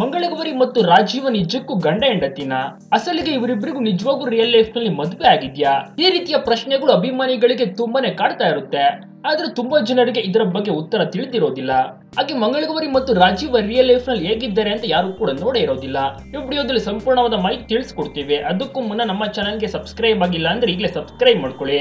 ಮಂಗಳಗೌರಿ ಮತ್ತು ರಾಜೀವ ನಿಜಕ್ಕೂ ಗಂಡ ಹೆಂಡತಿನ? ಅಸಲಿಗೆ ಇವರಿಬ್ಬರಿಗೂ ನಿಜವಾಗೂ ರಿಯಲ್ ಲೈಫ್ನಲ್ಲಿ ಮದುವೆ ಆಗಿದ್ಯಾ? ಈ ರೀತಿಯ ಪ್ರಶ್ನೆಗಳು ಅಭಿಮಾನಿಗಳಿಗೆ ತುಂಬಾನೇ ಕಾಡ್ತಾ ಇರುತ್ತೆ. ಆದ್ರೆ ತುಂಬಾ ಜನರಿಗೆ ಇದರ ಬಗ್ಗೆ ಉತ್ತರ ತಿಳಿದಿರೋದಿಲ್ಲ. ಹಾಗೆ ಮಂಗಳಗೌರಿ ಮತ್ತು ರಾಜೀವ ರಿಯಲ್ ಲೈಫ್ನಲ್ಲಿ ಹೇಗಿದ್ದಾರೆ ಅಂತ ಯಾರು ಕೂಡ ನೋಡೇ ಇರೋದಿಲ್ಲ. ಈ ವಿಡಿಯೋದಲ್ಲಿ ಸಂಪೂರ್ಣವಾದ ಮಾಹಿತಿ ತಿಳಿಸ್ಕೊಡ್ತೀವಿ. ಅದಕ್ಕೂ ಮುನ್ನ ನಮ್ಮ ಚಾನಲ್ಗೆ ಸಬ್ಸ್ಕ್ರೈಬ್ ಆಗಿಲ್ಲ ಅಂದ್ರೆ ಈಗಲೇ ಸಬ್ಸ್ಕ್ರೈಬ್ ಮಾಡ್ಕೊಳ್ಳಿ.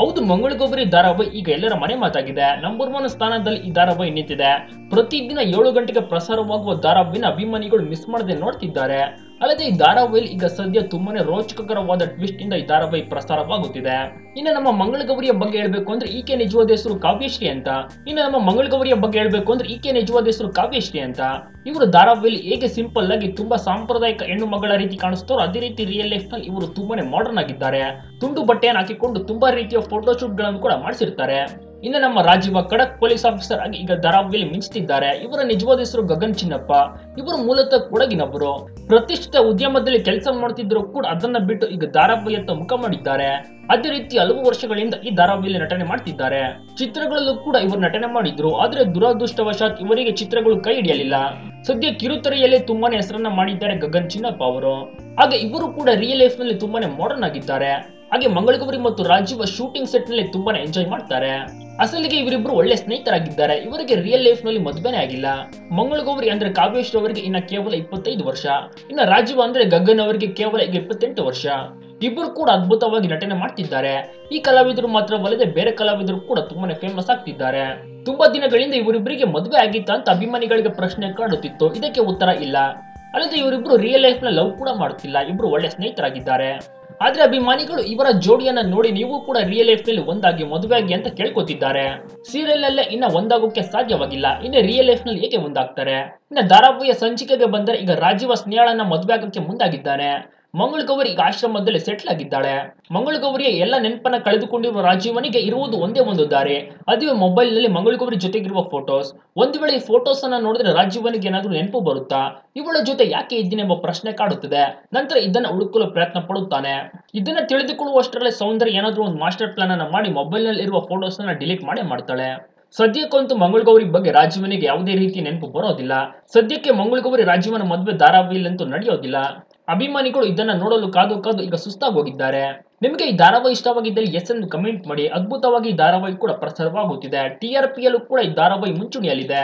ಹೌದು ಮಂಗಳಗೊಬ್ಬರಿ ಧಾರಾವಾಹಿ ಈಗ ಎಲ್ಲರ ಮನೆ ಮಾತಾಗಿದೆ. ನಂಬರ್ ಒನ್ ಸ್ಥಾನದಲ್ಲಿ ಈ ಧಾರಾವಾಹಿ ನಿಂತಿದೆ. ಪ್ರತಿದಿನ ಏಳು ಗಂಟೆಗೆ ಪ್ರಸಾರವಾಗುವ ಧಾರಾವಾಹಿನ ಅಭಿಮಾನಿಗಳು ಮಿಸ್ ಮಾಡದೆ ನೋಡ್ತಿದ್ದಾರೆ. ಅಲ್ಲದೆ ಈ ಧಾರಾವಾಹಿಯಲ್ಲಿ ಈಗ ಸದ್ಯ ತುಂಬಾನೇ ರೋಚಕಕರವಾದ ಟ್ವಿಸ್ಟ್ ಇಂದ ಈ ಧಾರಾವಾಹಿ ಪ್ರಸಾರವಾಗುತ್ತಿದೆ. ಇನ್ನು ನಮ್ಮ ಮಂಗಳಗೌರಿಯ ಬಗ್ಗೆ ಹೇಳಬೇಕು ಅಂದ್ರೆ ಈಕೆ ನಿಜವಾದ ಹೆಸರು ಕಾವ್ಯಶ್ರೀ ಅಂತ. ಇನ್ನು ನಮ್ಮ ಮಂಗಳಗೌರಿಯ ಬಗ್ಗೆ ಹೇಳಬೇಕು ಅಂದ್ರೆ ಈಕೆ ನಿಜವಾದ ಹೆಸರು ಕಾವ್ಯಶ್ರೀ ಅಂತ. ಇವರು ಧಾರಾವಾಹಿಯಲ್ಲಿ ಹೇಗೆ ಸಿಂಪಲ್ ಆಗಿ ತುಂಬಾ ಸಾಂಪ್ರದಾಯಿಕ ಹೆಣ್ಣು ಮಗಳ ರೀತಿ ಕಾಣಿಸ್ತಾರೋ ಅದೇ ರೀತಿ ರಿಯಲ್ ಲೈಫ್ನಲ್ಲಿ ಇವರು ತುಂಬಾನೇ ಮಾಡರ್ನ್ ಆಗಿದ್ದಾರೆ. ತುಂಡು ಬಟ್ಟೆಯನ್ನು ಹಾಕಿಕೊಂಡು ತುಂಬಾ ರೀತಿಯ ಫೋಟೋಶೂಟ್ಗಳನ್ನು ಕೂಡ ಮಾಡಿಸಿರ್ತಾರೆ. ಇನ್ನು ನಮ್ಮ ರಾಜೀವ ಖಡಕ್ ಪೊಲೀಸ್ ಆಫೀಸರ್ ಆಗಿ ಈಗ ಧಾರಾವಾಹಿಯಲ್ಲಿ ಮಿಂಚ್ತಿದ್ದಾರೆ. ಇವರ ನಿಜವಾದ ಹೆಸರು ಗಗನ್ ಚಿನ್ನಪ್ಪ. ಇವರು ಮೂಲತಃ ಕೊಡಗಿನವರು. ಪ್ರತಿಷ್ಠಿತ ಉದ್ಯಮದಲ್ಲಿ ಕೆಲಸ ಮಾಡುತ್ತಿದ್ದರೂ ಕೂಡ ಅದನ್ನ ಬಿಟ್ಟು ಈಗ ಧಾರಾವಾಹಿಯತ್ತ ಮುಖ ಮಾಡಿದ್ದಾರೆ. ಅದೇ ರೀತಿ ಹಲವು ವರ್ಷಗಳಿಂದ ಈ ಧಾರಾವಾಹಿಯಲ್ಲಿ ನಟನೆ ಮಾಡ್ತಿದ್ದಾರೆ. ಚಿತ್ರಗಳಲ್ಲೂ ಕೂಡ ಇವರು ನಟನೆ ಮಾಡಿದ್ರು. ಆದ್ರೆ ದುರದೃಷ್ಟವಶಾತ್ ಇವರಿಗೆ ಚಿತ್ರಗಳು ಕೈ ಹಿಡಿಯಲಿಲ್ಲ. ಸದ್ಯ ಕಿರುತೆರೆಯಲ್ಲೇ ತುಂಬಾನೇ ಹೆಸರನ್ನ ಮಾಡಿದ್ದಾರೆ ಗಗನ್ ಚಿನ್ನಪ್ಪ ಅವರು. ಹಾಗೆ ಇವರು ಕೂಡ ರಿಯಲ್ ಲೈಫ್ನಲ್ಲಿ ತುಂಬಾನೇ ಮಾಡರ್ನ್ ಆಗಿದ್ದಾರೆ. ಹಾಗೆ ಮಂಗಳಗೌರಿ ಮತ್ತು ರಾಜೀವ ಶೂಟಿಂಗ್ ಸೆಟ್ನಲ್ಲಿ ತುಂಬಾನೇ ಎಂಜಾಯ್ ಮಾಡ್ತಾರೆ. ಅಸಲಿಗೆ ಇವರಿಬ್ರು ಒಳ್ಳೆ ಸ್ನೇಹಿತರಾಗಿದ್ದಾರೆ. ಇವರಿಗೆ ರಿಯಲ್ ಲೈಫ್ನಲ್ಲಿ ಮದುವೆನೇ ಆಗಿಲ್ಲ. ಮಂಗಳಗೌರಿ ಅಂದ್ರೆ ಕಾವ್ಯೇಶ್ ಅವರಿಗೆ ಇನ್ನ ಕೇವಲ ಇಪ್ಪತ್ತೈದು ವರ್ಷ. ಇನ್ನ ರಾಜೀವ್ ಅಂದ್ರೆ ಗಗನ್ ಅವರಿಗೆ ಕೇವಲ ಈಗ ಇಪ್ಪತ್ತೆಂಟು ವರ್ಷ. ಇಬ್ಬರು ಕೂಡ ಅದ್ಭುತವಾಗಿ ನಟನೆ ಮಾಡ್ತಿದ್ದಾರೆ. ಈ ಕಲಾವಿದರು ಮಾತ್ರವಲ್ಲದೆ ಬೇರೆ ಕಲಾವಿದರು ಕೂಡ ತುಂಬಾನೇ ಫೇಮಸ್ ಆಗ್ತಿದ್ದಾರೆ. ತುಂಬಾ ದಿನಗಳಿಂದ ಇವರಿಬ್ಬರಿಗೆ ಮದುವೆ ಆಗಿತ್ತ ಅಂತ ಅಭಿಮಾನಿಗಳಿಗೆ ಪ್ರಶ್ನೆ ಕಾಡುತ್ತಿತ್ತು. ಇದಕ್ಕೆ ಉತ್ತರ ಇಲ್ಲ. ಅಲ್ಲದೆ ಇವರಿಬ್ರು ರಿಯಲ್ ಲೈಫ್ನ ಲವ್ ಕೂಡ ಮಾಡುತ್ತಿಲ್ಲ. ಇಬ್ರು ಒಳ್ಳೆ ಸ್ನೇಹಿತರಾಗಿದ್ದಾರೆ. ಆದ್ರೆ ಅಭಿಮಾನಿಗಳು ಇವರ ಜೋಡಿಯನ್ನ ನೋಡಿ ನೀವು ಕೂಡ ರಿಯಲ್ ಲೈಫ್ನಲ್ಲಿ ಒಂದಾಗಿ ಮದುವೆಯಾಗಿ ಅಂತ ಕೇಳ್ಕೊತಿದ್ದಾರೆ. ಸೀರಿಯಲ್ ಅಲ್ಲೇ ಇನ್ನ ಒಂದಾಗೋಕೆ ಸಾಧ್ಯವಾಗಿಲ್ಲ. ಇನ್ನು ರಿಯಲ್ ಲೈಫ್ನಲ್ಲಿ ಹೇಗೆ ಒಂದಾಗ್ತಾರೆ? ಇನ್ನ ಧಾರಾವಾಹಿಯ ಸಂಚಿಕೆಗೆ ಬಂದರೆ ಈಗ ರಾಜೀವ ಸ್ನೇಹಳನ್ನ ಮದುವೆ ಆಗಕ್ಕೆ ಮುಂದಾಗಿದ್ದಾನೆ ಮಂಗಳಗೌರಿ ಈಗ ಆಶ್ರಮದಲ್ಲಿ ಸೆಟ್ಲ್ ಆಗಿದ್ದಾಳೆ. ಮಂಗಳಗೌರಿಯ ಎಲ್ಲ ನೆನಪನ್ನ ಕಳೆದುಕೊಂಡಿರುವ ರಾಜೀವನಿಗೆ ಇರುವುದು ಒಂದೇ ಒಂದು ದಾರಿ. ಅದುವೇ ಮೊಬೈಲ್ನಲ್ಲಿ ಮಂಗಳಗೌರಿ ಜೊತೆಗಿರುವ ಫೋಟೋಸ್ ಒಂದು ವೇಳೆ ಈ ಫೋಟೋಸ್ ಅನ್ನ ನೋಡಿದ್ರೆ ರಾಜೀವನಿಗೆ ಏನಾದರೂ ನೆನಪು ಬರುತ್ತಾ? ಇವಳ ಜೊತೆ ಯಾಕೆ ಇದ್ದೀನಿ ಎಂಬ ಪ್ರಶ್ನೆ ಕಾಡುತ್ತದೆ. ನಂತರ ಇದನ್ನ ಹುಡುಕಲು ಪ್ರಯತ್ನ ಪಡುತ್ತಾನೆ. ಇದನ್ನ ತಿಳಿದುಕೊಳ್ಳುವಷ್ಟರಲ್ಲಿ ಸೌಂದರ್ಯ ಏನಾದರೂ ಒಂದು ಮಾಸ್ಟರ್ ಪ್ಲಾನ್ ಅನ್ನ ಮಾಡಿ ಮೊಬೈಲ್ನಲ್ಲಿ ಇರುವ ಫೋಟೋಸ್ ಅನ್ನ ಡಿಲೀಟ್ ಮಾಡಿ ಮಾಡ್ತಾಳೆ. ಸದ್ಯಕ್ಕಂತೂ ಮಂಗಳಗೌರಿ ಬಗ್ಗೆ ರಾಜೀವನಿಗೆ ಯಾವುದೇ ರೀತಿ ನೆನಪು ಬರೋದಿಲ್ಲ. ಸದ್ಯಕ್ಕೆ ಮಂಗಳಗೌರಿ ರಾಜೀವನ ಮದುವೆ ಧಾರಾವಿಯಲ್ಲಂತೂ ನಡೆಯೋದಿಲ್ಲ. ಅಭಿಮಾನಿಗಳು ಇದನ್ನ ನೋಡಲು ಕಾದು ಕಾದು ಈಗ ಸುಸ್ತಾಗಿ ಹೋಗಿದ್ದಾರೆ ನಿಮಗೆ ಈ ಧಾರಾವಾಹಿ ಇಷ್ಟವಾಗಿದ್ದರೆ ಎಸ್ ಎಂದು ಕಮೆಂಟ್ ಮಾಡಿ, ಅದ್ಭುತವಾಗಿ ಧಾರಾವಾಹಿ ಕೂಡ ಪ್ರಸಾರವಾಗುತ್ತಿದೆ. ಟಿ ಆರ್ ಪಿಯಲ್ಲೂ ಕೂಡ ಈ ಧಾರಾವಾಹಿ ಮುಂಚೂಣಿಯಲ್ಲಿದೆ.